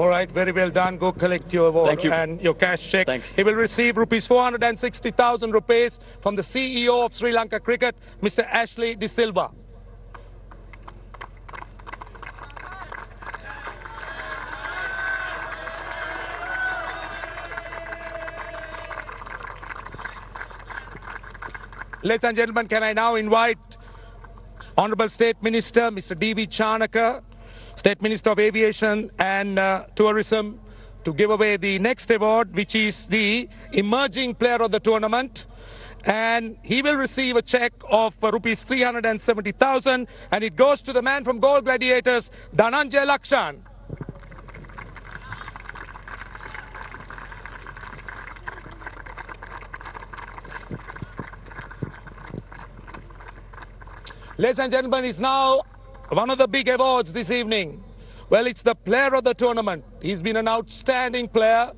All right, very well done. Go collect your award Thank you. and your cash check. Thanks. He will receive rupees 460,000 rupees from the CEO of Sri Lanka Cricket, Mr. Ashley De Silva. Ladies and gentlemen, can I now invite Honorable State Minister, Mr. D.V. Chanaka, State Minister of Aviation and uh, Tourism, to give away the next award, which is the Emerging Player of the Tournament. And he will receive a check of uh, rupees 370,000, and it goes to the man from Galle Gladiators, Dhananjay Lakshan. Ladies and gentlemen, it's now one of the big awards this evening. Well, it's the player of the tournament. He's been an outstanding player,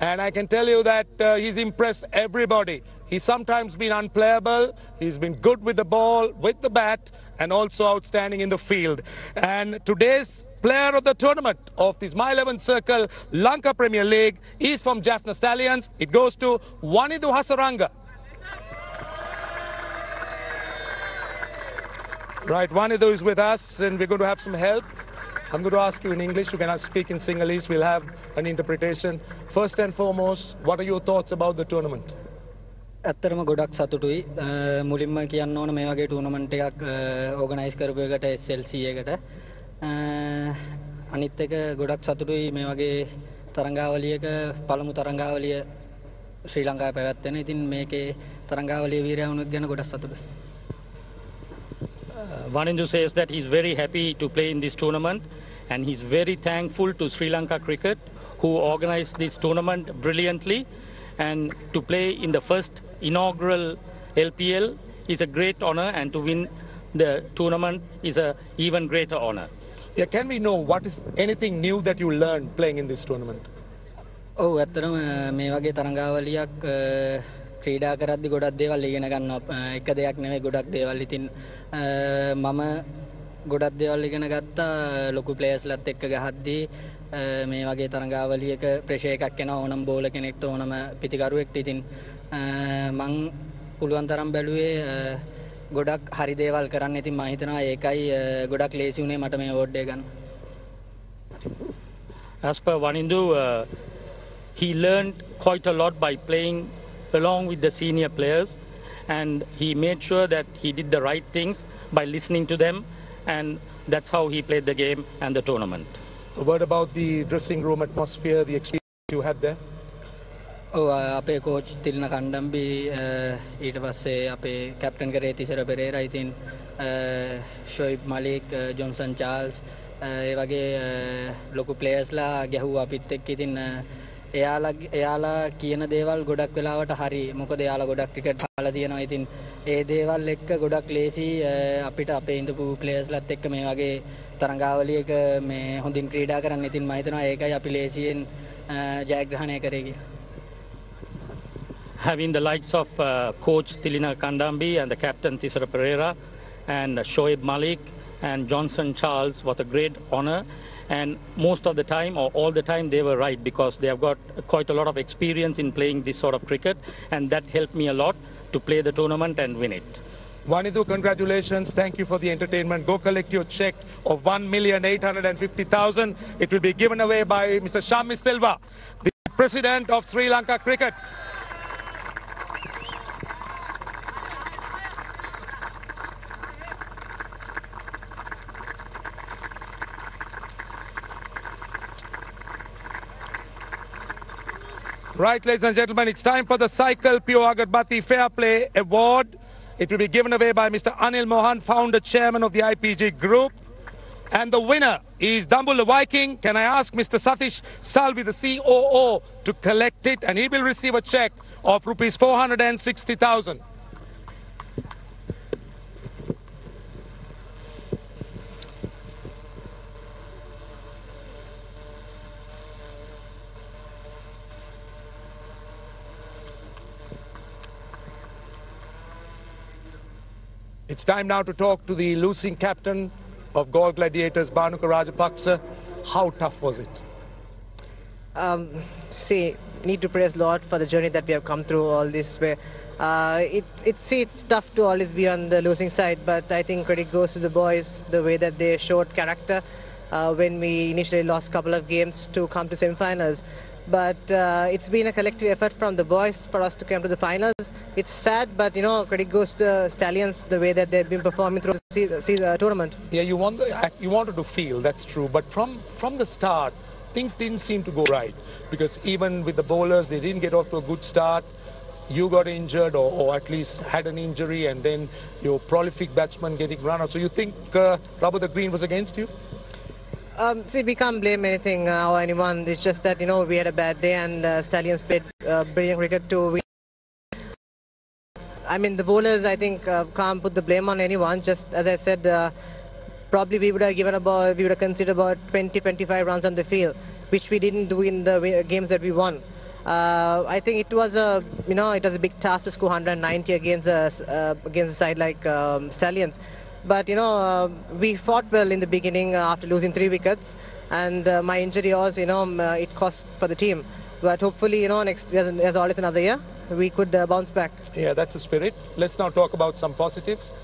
and I can tell you that uh, he's impressed everybody. He's sometimes been unplayable, he's been good with the ball, with the bat, and also outstanding in the field. And today's player of the tournament of this My 11 Circle Lanka Premier League is from Jaffna Stallions. It goes to Wanindu Hasaranga. Right, Vanidu is with us and we're going to have some help. I'm going to ask you in English. You can speak in Sinhalese. We'll have an interpretation. First and foremost, what are your thoughts about the tournament? ඇත්තරම ගොඩක් සතුටුයි අ, මුලින්ම කියන්න ඕන මේ වගේ tournament එකක් organise කරපු එකට SLC එකට අ, අනිත් එක ගොඩක් සතුටුයි මේ වගේ තරංගාවලියක පළමු තරංගාවලිය ශ්‍රී ලංකාවේ පැවැත්වෙන. ඉතින් මේකේ තරංගාවලිය වීරයවුණුත් ගැන ගොඩක් සතුටුයි. Wanindu says that he's very happy to play in this tournament and he's very thankful to Sri Lanka Cricket who organized this tournament brilliantly and to play in the first inaugural LPL is a great honor and to win the tournament is an even greater honor. Yeah, can we know what is anything new that you learned playing in this tournament? Oh, ඇත්තටම uh, මේ වගේ ක්‍රීඩා කරද්දි ගොඩක් දේවල් ඉගෙන ගන්නවා. අ, එක දෙයක් නෙවෙයි ගොඩක් දේවල්. ඉතින් අ, මම ගොඩක් දේවල් ඉගෙන ගත්තා. ලොකු ප්ලේයර්ස්ලත් එක්ක ගහද්දී අ, මේ වගේ තරංගාවලියක ප්‍රෙෂර් එකක් එනවා. ඕනම බෝල කෙනෙක්ට ඕනම පිටිකරුවෙක්ට. ඉතින් අ, මං පුළුවන් තරම් බැලුවේ අ, ගොඩක් හරි දේවල් කරන්න. ඉතින් මම හිතනවා ඒකයි අ, ගොඩක් ලේසි වුණේ මට මේ අවෝඩ් එක ගන්න. As per Vanindu, uh, he learned quite a lot by playing along with the senior players and he made sure that he did the right things by listening to them and that's how he played the game and the tournament. A word about the dressing room atmosphere, the experience you had there? ඔව අපේ coach Thilina කණ්ඩම්බි ඊට පස්සේ අපේ captain කරේ තිසර පෙරේර ඉතින් ශොයිබ් Malik Johnson Charles ඒ වගේ ලොකු ප්ලේස්ලා ගැහූ අපිත් එක් ඉතින් එයාලා එයාලා කියන දේවල් ගොඩක් වෙලාවට හරි. මොකද එයාලා ගොඩක් ටිකට් හලා තියෙනවා. ඉතින් ඒ දේවල් එක්ක ගොඩක් ලේසි අපිට අපේ ඉඳපු ප්ලේස්ලත් එක්ක මේ වගේ තරංගාවලියක මේ හොඳින් ක්‍රීඩා කරන්න ඉතින් මම හිතනවා ඒකයි අපි ලේසියෙන් ජයග්‍රහණය කරේ කියලා. Having the likes of uh, coach Tilina Kandambi and the captain Tisara Pereira and Shoaib Malik and Johnson Charles was a great honor. And most of the time, or all the time, they were right because they have got quite a lot of experience in playing this sort of cricket, and that helped me a lot to play the tournament and win it. Wanindu, congratulations. Thank you for the entertainment. Go collect your check of 1,850,000. It will be given away by Mr. Shammi Silva, the president of Sri Lanka Cricket. Right, ladies and gentlemen, it's time for the Cycle Pure Agarbathi Fair Play Award. It will be given away by Mr. Anil Mohan, founder chairman of the IPG Group. And the winner is Dambulla Viking. Can I ask Mr. Satish Salvi, the COO, to collect it? And he will receive a check of rupees 460,000. It's time now to talk to the losing captain of Galle Gladiators, Bhanuka Rajapaksa. How tough was it? um, see, need to praise Lord for the journey that we have come through all this way. Uh, it, it, see, it's tough to always be on the losing side, but I think credit goes to the boys, the way that they showed character uh, when we initially lost a couple of games to come to semifinals. But uh, it's been a collective effort from the boys for us to come to the finals. It's sad, but you know, credit goes to the Stallions, the way that they've been performing through the se- tournament. Yeah, you want the, you wanted to feel that's true, but from from the start, things didn't seem to go right because even with the bowlers, they didn't get off to a good start. You got injured, or, or at least had an injury, and then your prolific batsman getting run out. So you think uh, Rubber the Green was against you? Um, see, we can't blame anything uh, or anyone. It's just that you know we had a bad day, and uh, Stallions played uh, brilliant cricket too. win. I mean, the bowlers, I think, uh, can't put the blame on anyone. Just as I said, uh, probably we would have given about, we would have considered about 20, 25 runs on the field, which we didn't do in the games that we won. Uh, I think it was a, you know, it was a big task to score 190 against a, uh, against a side like um, Stallions. But you know, uh, we fought well in the beginning uh, after losing three wickets, and uh, my injury was, you know, uh, it cost for the team. But hopefully, you know, next as, as always another year, we could uh, bounce back. Yeah, that's the spirit. Let's now talk about some positives.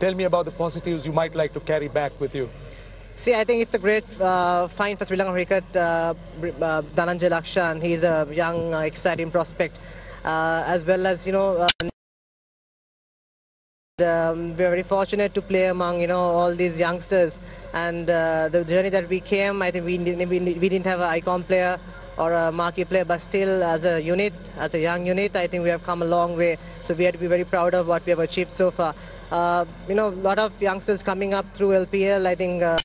Tell me about the positives you might like to carry back with you. See, I think it's a great uh, find for Sri Lankan cricket. Uh, uh, Dhananjay Lakshan, he's a young, uh, exciting prospect, uh, as well as you know. Uh, um, we're very fortunate to play among you know all these youngsters, and uh, the journey that we came, I think we didn't, we we didn't have an icon player or a marquee player, but still as a unit, as a young unit, I think we have come a long way. So we have to be very proud of what we have achieved so far. Uh, you know, a lot of youngsters coming up through LPL. I think. Uh,